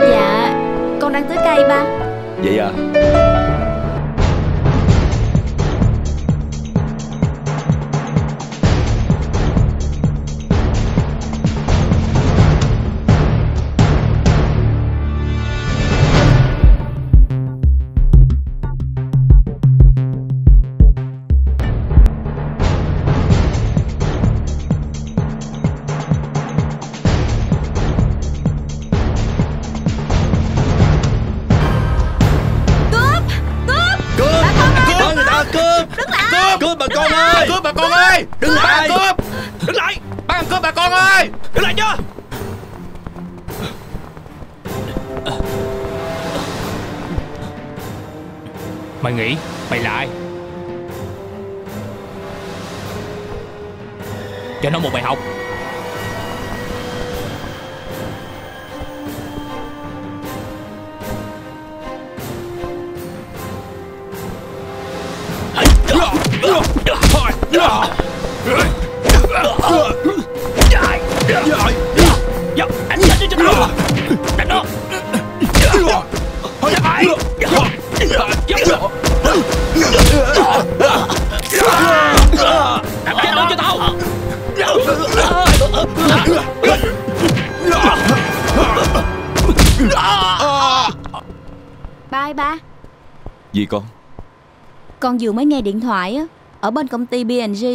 Dạ Con đang tưới cây ba. Vậy à? Bà con ơi! Đừng lại cướp Đứng lại! Bác cướp bà con ơi! Đứng lại chưa Mày nghĩ mày là ai Cho nó một bài học Đánh đánh cho tao Đánh nó Đánh chết nó cho tao Bye ba. Gì con? Con vừa mới nghe điện thoại á Ở bên công ty B&G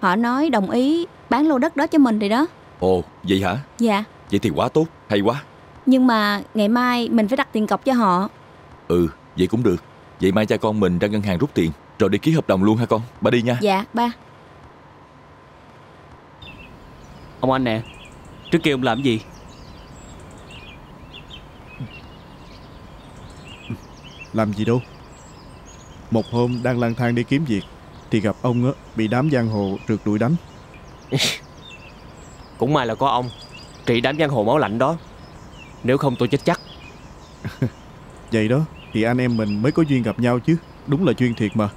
Họ nói đồng ý bán lô đất đó cho mình rồi đó. Ồ vậy hả? Dạ. Vậy thì quá tốt Hay quá. Nhưng mà ngày mai mình phải đặt tiền cọc cho họ. Ừ vậy cũng được. Vậy mai cha con mình ra ngân hàng rút tiền Rồi đi ký hợp đồng luôn ha con. Ba đi nha. Dạ ba. Ông anh nè Trước kia ông làm gì? Làm gì đâu. Một hôm đang lang thang đi kiếm việc Thì gặp ông á bị đám giang hồ rượt đuổi đánh. Cũng may là có ông Trị đám giang hồ máu lạnh đó. Nếu không tôi chết chắc. Vậy đó thì anh em mình mới có duyên gặp nhau chứ. Đúng là duyên thiệt mà.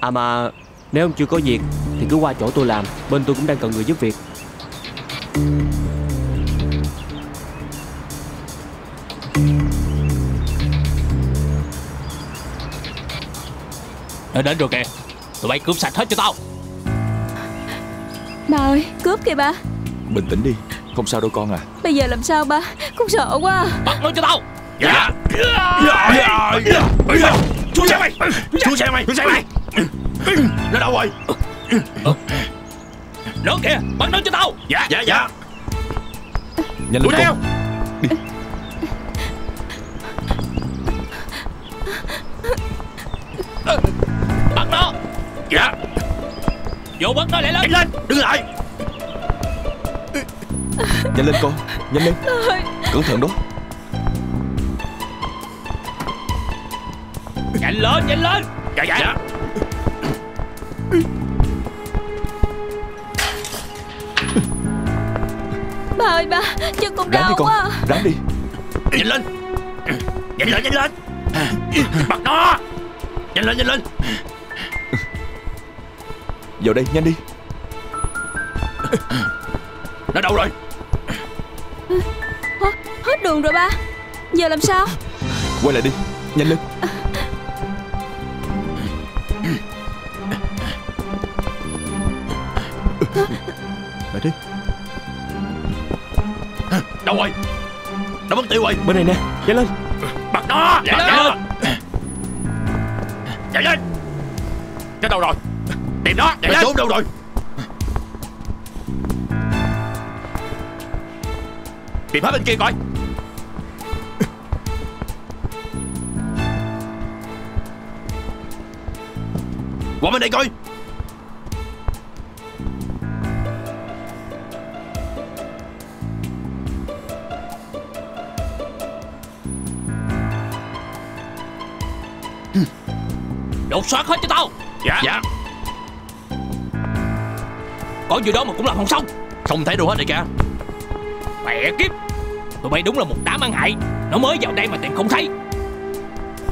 À mà Nếu ông chưa có việc Thì cứ qua chỗ tôi làm Bên tôi cũng đang cần người giúp việc Nó đến rồi kìa Tụi bay cướp sạch hết cho tao Ba ơi cướp kìa ba Bình tĩnh đi Không sao đâu con à Bây giờ làm sao ba Con sợ quá Bắt nó cho tao Dạ Xuống xe mày Xuống xe mày Xuống xe mày Nó đâu rồi Nó kìa Bắt nó cho tao Dạ dạ dạ Nhanh Đuổi lên theo con Bắt nó Dạ. Vô bắt nó lại lên Nhanh lên Đứng lại. Nhanh lên con Nhanh lên. Cẩn thận đó Nhanh lên nhanh lên. Dạ dạ. Ba ơi ba Chân con Ráng đi đau con quá. Ráng đi. Nhanh lên. Nhanh lên nhanh lên. Bắt nó. Nhanh lên nhanh lên Vào đây nhanh đi. Nó đâu rồi? Hết đường rồi ba. Giờ làm sao? Quay lại đi Nhanh lên. Lại đi. Đâu rồi? Nó mất tiêu rồi. Bên này nè Nhanh lên. Bắt nó! Bắt nó! Chạy lên! Nó đâu rồi Tìm nó Chạy trốn đâu rồi? Tìm hết bên kia coi. Qua bên đây coi. Đột soát hết cho tao. Dạ. Dạ Có gì đó mà cũng làm không xong. Không thấy đâu hết đây kìa. Mẹ kiếp. Tụi bay đúng là một đám ăn hại. Nó mới vào đây mà tìm không thấy.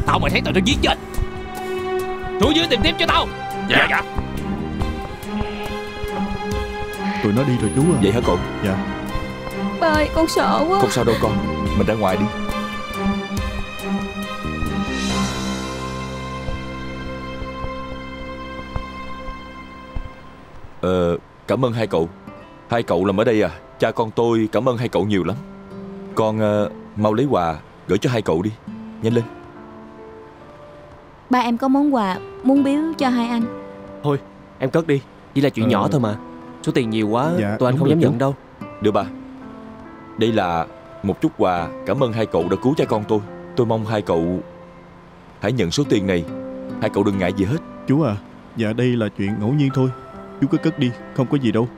Tao mà thấy tụi nó giết chết. Xuống dưới tìm tiếp cho tao. Dạ dạ. Tụi nó đi rồi chú à. Vậy hả cậu? Dạ. Ba ơi con sợ quá. Không sao đâu con. Mình ra ngoài đi Cảm ơn hai cậu. Hai cậu làm ở đây à? Cha con tôi cảm ơn hai cậu nhiều lắm. Con ờ, mau lấy quà Gửi cho hai cậu đi. Nhanh lên. Ba em có món quà muốn biếu cho hai anh? Thôi em cất đi. Chỉ là chuyện Ờ. nhỏ thôi mà. Số tiền nhiều quá Dạ, Tụi anh không dám nhận đâu. Đưa ba. Đây là một chút quà Cảm ơn hai cậu đã cứu cha con tôi. Tôi mong hai cậu Hãy nhận số tiền này. Hai cậu đừng ngại gì hết. Chú à Dạ đây là chuyện ngẫu nhiên thôi Chú cứ cất đi Không có gì đâu.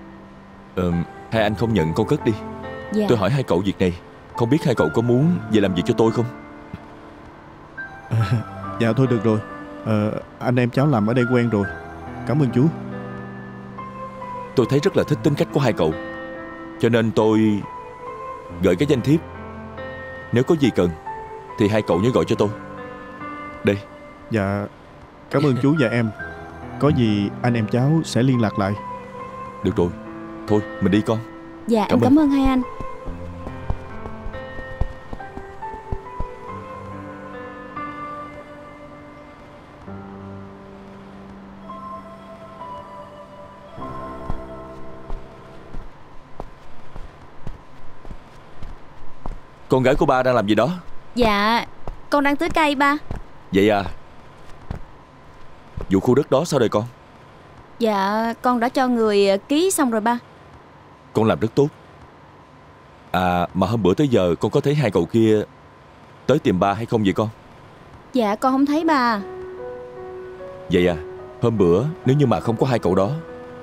Ờ, hai anh không nhận con cất đi. Dạ. Tôi hỏi hai cậu việc này. Không biết hai cậu có muốn về làm việc cho tôi không? Dạ thôi được rồi. Ờ, Anh em cháu làm ở đây quen rồi. Cảm ơn chú. Tôi thấy rất là thích tính cách của hai cậu. Cho nên tôi Gửi cái danh thiếp. Nếu có gì cần Thì hai cậu nhớ gọi cho tôi. Đây. Dạ Cảm ơn chú và em Có gì anh em cháu sẽ liên lạc lại. Được rồi. Thôi mình đi con. Dạ Cảm em cảm ơn hai anh. Con gái của ba đang làm gì đó? Dạ con đang tưới cây ba. Vậy à Vụ khu đất đó sao đây con? Dạ con đã cho người ờ, ký xong rồi ba. Con làm rất tốt. À mà hôm bữa tới giờ con có thấy hai cậu kia Tới tìm ba hay không vậy con? Dạ con không thấy ba. Vậy à Hôm bữa nếu như mà không có hai cậu đó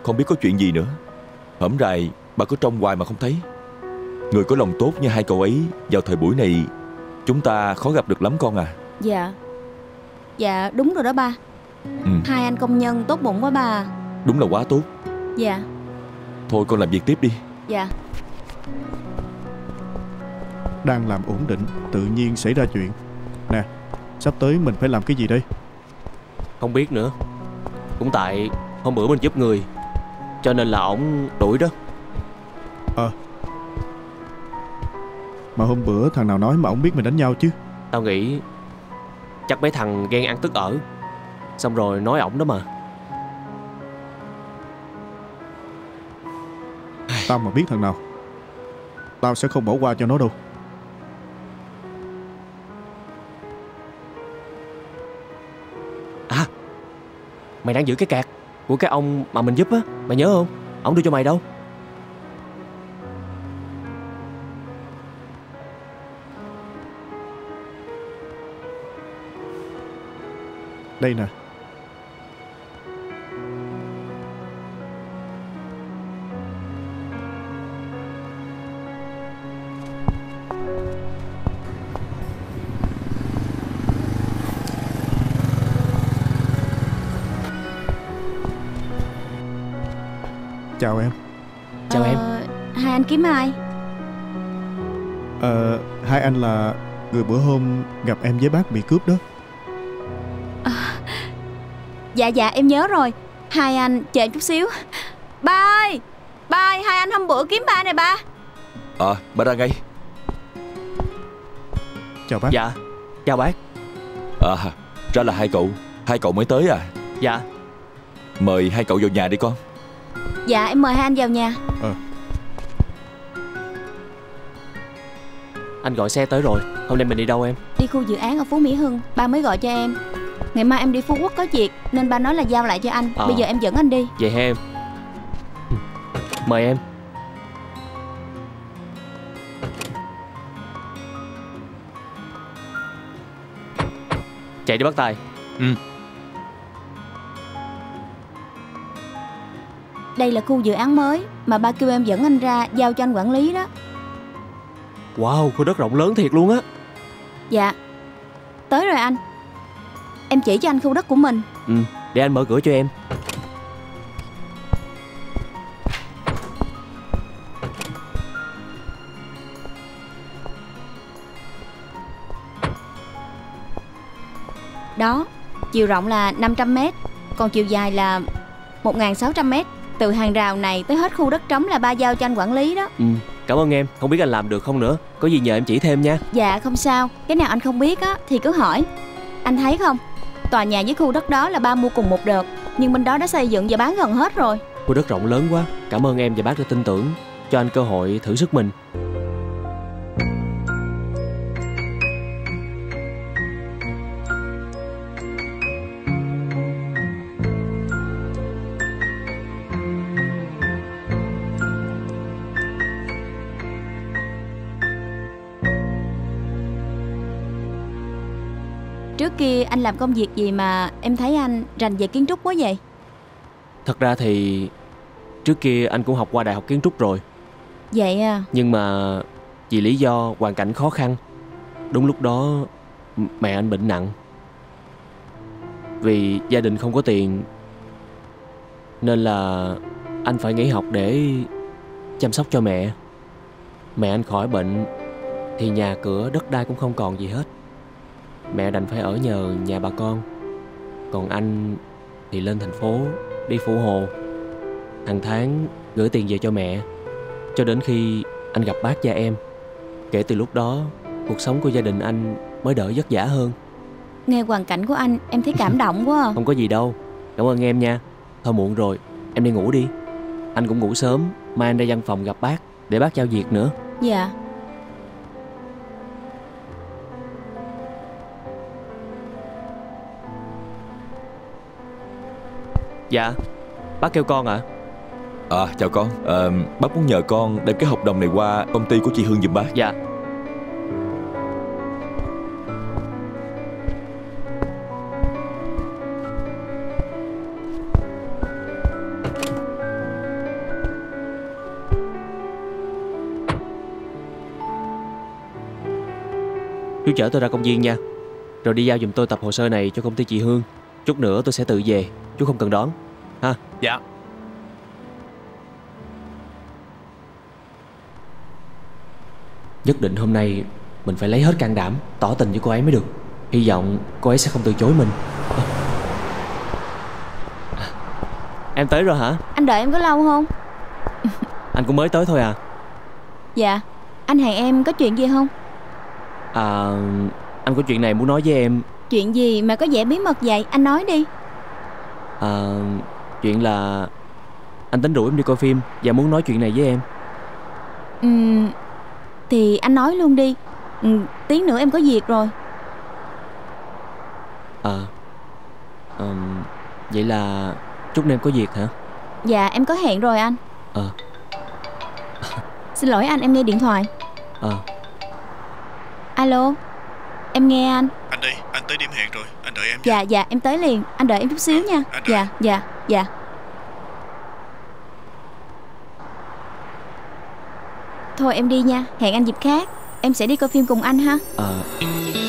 Không biết có chuyện gì nữa. Hổm rày ba cứ trông hoài mà không thấy. Người có lòng tốt như hai cậu ấy Vào thời buổi này Chúng ta khó gặp được lắm con à. Dạ. Dạ đúng rồi đó ba Ừ. Hai anh công nhân tốt bụng quá ba Đúng là quá tốt. Dạ. Thôi con làm việc tiếp đi. Dạ. Đang làm ổn định Tự nhiên xảy ra chuyện. Nè Sắp tới mình phải làm cái gì đây? Không biết nữa. Cũng tại hôm bữa mình giúp người Cho nên là ổng đuổi đó. Mà hôm bữa thằng nào nói mà ông biết mình đánh nhau chứ? Tao nghĩ Chắc mấy thằng ghen ăn tức ở Xong rồi nói ổng đó mà. Tao mà biết thằng nào Tao sẽ không bỏ qua cho nó đâu. Mày đang giữ cái cạc Của cái ông mà mình giúp á Mày nhớ không? Ổng đưa cho mày đâu. Đây nè Chào em. Chào em. Ờ, Hai anh kiếm ai? Ờ, hai anh là người bữa hôm gặp em với bác bị cướp đó. Dạ dạ em nhớ rồi. Hai anh chờ em chút xíu. Ba ơi Ba ơi hai anh hôm bữa kiếm ba nè ba. À ba ra ngay. Chào bác. Dạ Chào bác. À ra là hai cậu. Hai cậu mới tới à? Dạ. Mời hai cậu vào nhà đi con Dạ em mời hai anh vào nhà. Anh gọi xe tới rồi. Hôm nay mình đi đâu em? Đi khu dự án ở Phú Mỹ Hưng. Ba mới gọi cho em. Ngày mai em đi Phú Quốc có việc Nên ba nói là giao lại cho anh. Ờ. Bây giờ em dẫn anh đi. Vậy ha em. Ừ. Mời em. Chạy đi bắt tay Đây là khu dự án mới Mà ba kêu em dẫn anh ra Giao cho anh quản lý đó. Wow khu đất rộng lớn thiệt luôn á. Dạ. Tới rồi anh. Em chỉ cho anh khu đất của mình. Ừ Để anh mở cửa cho em. Đó Chiều rộng là 500 mét Còn chiều dài là 1.600 mét Từ hàng rào này tới hết khu đất trống là ba giao cho anh quản lý đó. Ừ Cảm ơn em. Không biết anh làm được không nữa. Có gì nhờ em chỉ thêm nha. Dạ không sao. Cái nào anh không biết á thì cứ hỏi. Anh thấy không? Tòa nhà với khu đất đó là ba mua cùng một đợt Nhưng bên đó đã xây dựng và bán gần hết rồi. Khu đất rộng lớn quá. Cảm ơn em và bác đã tin tưởng Cho anh cơ hội thử sức mình anh làm công việc gì mà em thấy anh rành về kiến trúc quá vậy? Thật ra thì Trước kia anh cũng học qua đại học kiến trúc rồi. Vậy à. Nhưng mà Vì lý do hoàn cảnh khó khăn Đúng lúc đó Mẹ anh bệnh nặng. Vì gia đình không có tiền Nên là Anh phải nghỉ học để Chăm sóc cho mẹ. Mẹ anh khỏi bệnh Thì nhà cửa đất đai cũng không còn gì hết Mẹ đành phải ở nhờ nhà bà con. Còn anh Thì lên thành phố Đi phụ hồ. Hàng tháng gửi tiền về cho mẹ Cho đến khi anh gặp bác và em. Kể từ lúc đó Cuộc sống của gia đình anh mới đỡ vất vả hơn. Nghe hoàn cảnh của anh em thấy cảm động quá à. Không có gì đâu. Cảm ơn em nha. Thôi muộn rồi Em đi ngủ đi. Anh cũng ngủ sớm Mai anh ra văn phòng gặp bác Để bác giao việc nữa. Dạ Dạ. Bác kêu con ạ. À chào con. Ờ, Bác muốn nhờ con đem cái hợp đồng này qua công ty của chị Hương giùm bác. Dạ. Chú chở tôi ra công viên nha. Rồi đi giao giùm tôi tập hồ sơ này cho công ty chị Hương. Chút nữa tôi sẽ tự về Chú không cần đón. Ha? Dạ. Nhất định hôm nay Mình phải lấy hết can đảm Tỏ tình với cô ấy mới được. Hy vọng cô ấy sẽ không từ chối mình. Em tới rồi hả? Anh đợi em có lâu không? Anh cũng mới tới thôi à. Dạ. Anh hẹn em có chuyện gì không? À Anh có chuyện này muốn nói với em. Chuyện gì mà có vẻ bí mật vậy? Anh nói đi À Chuyện là Anh tính rủ em đi coi phim Và muốn nói chuyện này với em. Ừm, Thì anh nói luôn đi. Ừm, Tiếng nữa em có việc rồi. À Ờm, Vậy là Chúc em có việc hả? Dạ em có hẹn rồi anh. Ờ. Xin lỗi anh em nghe điện thoại. Ờ. Alo Em nghe anh tới điểm hẹn rồi, anh đợi em Dạ dạ em tới liền. Anh đợi em chút xíu nha. Anh đợi. Dạ dạ dạ. Thôi em đi nha Hẹn anh dịp khác. Em sẽ đi coi phim cùng anh ha. Ờ. tôi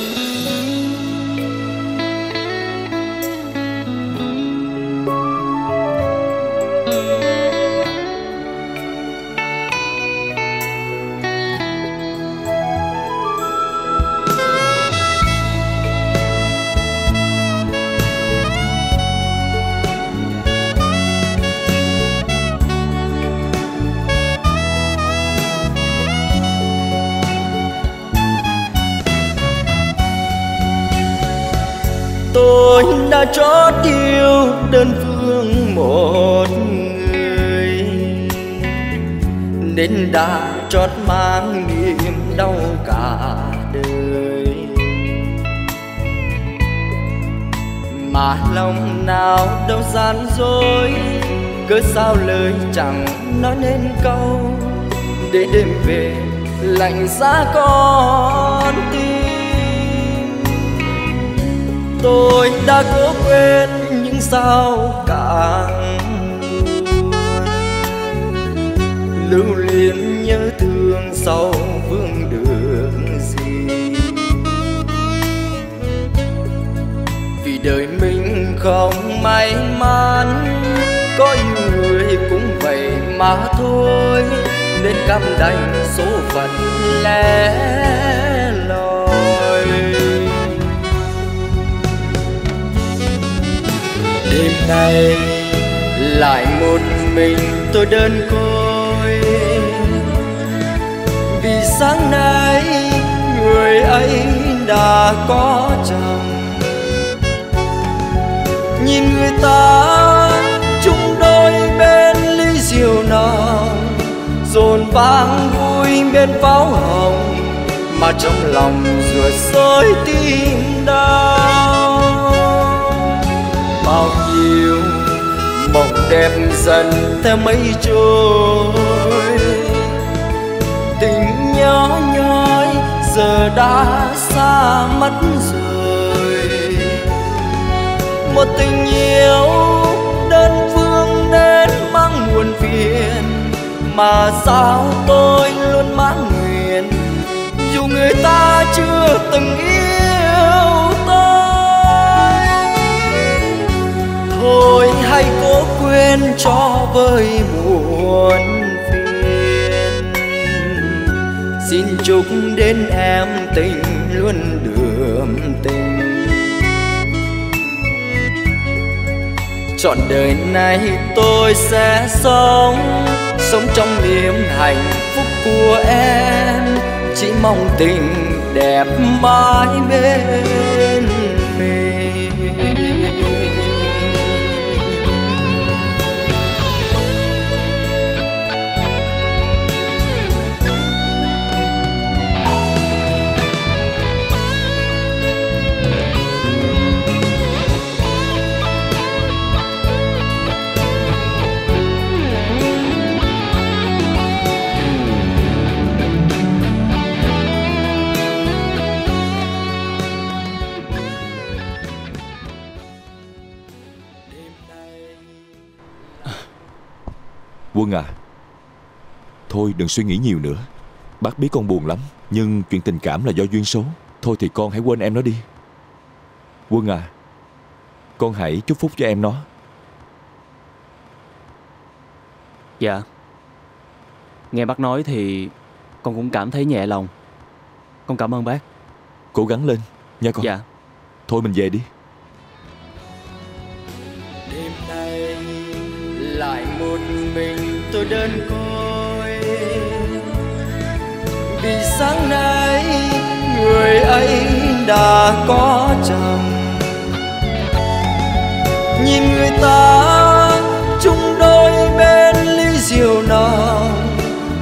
đã trót mang niềm đau cả đời. Mà lòng nào đâu gian dối cớ sao lời chẳng nói nên câu. Để đêm về lạnh giá con tim. Tôi đã cố quên những sao càng lưu luyến nhớ thương sau vương được gì? Vì đời mình không may mắn, có người cũng vậy mà thôi, nên cam đành số phận lẻ loi. Đêm nay lại một mình tôi đơn côi sáng nay người ấy đã có chồng. Nhìn người ta chung đôi bên ly rượu nồng, dồn vang vui bên pháo hồng, mà trong lòng rửa rối tim đau. Bao nhiêu mộng đẹp dần theo mây trôi giờ đã xa mất rồi. Một tình yêu đơn phương đến mang buồn phiền, mà sao tôi luôn mãn nguyện? Dù người ta chưa từng yêu tôi, thôi hãy cố quên cho vơi buồn. Xin chúc đến em tình luôn đường tình. Trọn đời này tôi sẽ sống sống trong niềm hạnh phúc của em. Chỉ mong tình đẹp mãi bên Quân à Thôi đừng suy nghĩ nhiều nữa. Bác biết con buồn lắm Nhưng chuyện tình cảm là do duyên số. Thôi thì con hãy quên em nó đi. Quân à Con hãy chúc phúc cho em nó. Dạ. Nghe bác nói thì Con cũng cảm thấy nhẹ lòng. Con cảm ơn bác. Cố gắng lên nha con. Dạ. Thôi mình về đi tôi đơn côi. Vì sáng nay người ấy đã có chồng. Nhìn người ta chung đôi bên ly rượu nồng,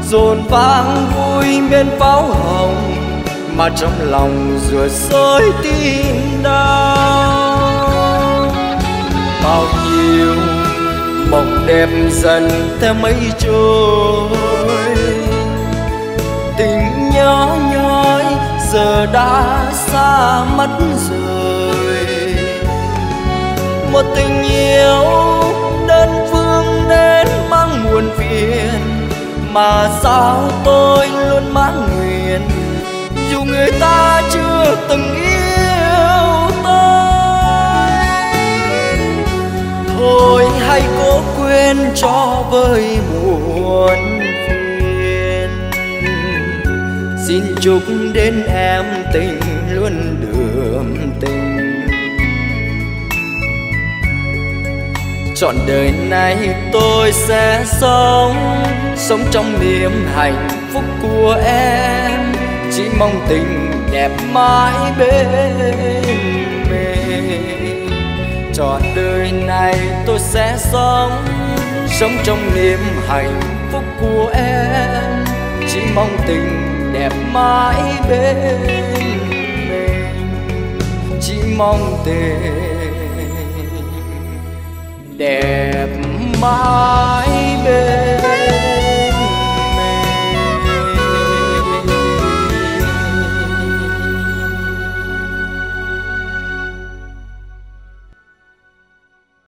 dồn vang vui bên pháo hồng, mà trong lòng rửa sôi tim đau. Bao nhiêu mộng đẹp dần theo mây trôi. Tình nhỏ nhói giờ đã xa mất rồi. Một tình yêu đơn phương đến mang muôn phiền, mà sao tôi luôn mãn nguyện? Dù người ta chưa từng yêu thôi hãy cố quên cho vơi muộn phiền. Xin chúc đến em tình luôn đường tình. Trọn đời này tôi sẽ sống sống trong niềm hạnh phúc của em. Chỉ mong tình đẹp mãi bên trọn đời này tôi sẽ sống sống trong niềm hạnh phúc của em. Chỉ mong tình đẹp mãi bên mình. Chỉ mong tình đẹp mãi bên